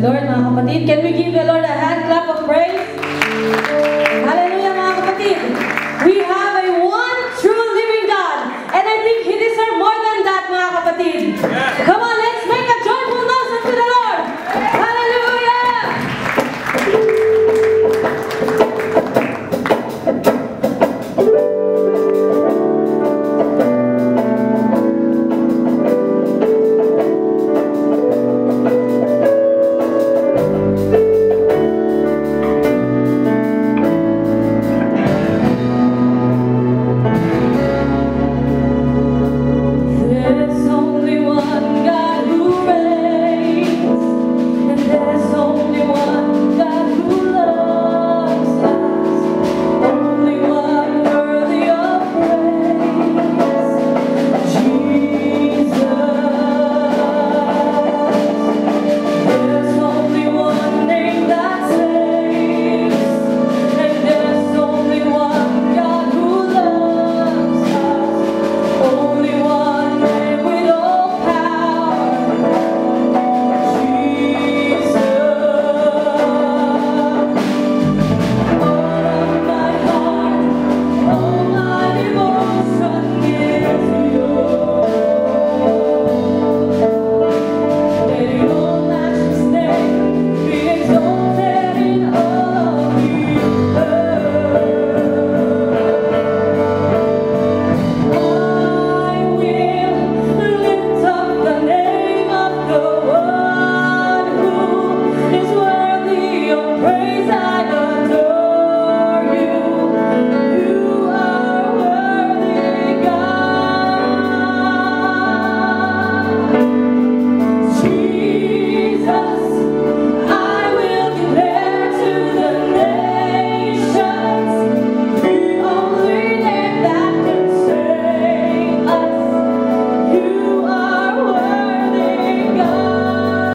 Lord, mga kapatid. Can we give the Lord a hand clap of praise? Hallelujah, mga kapatid. We have a one true living God. And I think He deserves more than that, mga kapatid. Yeah.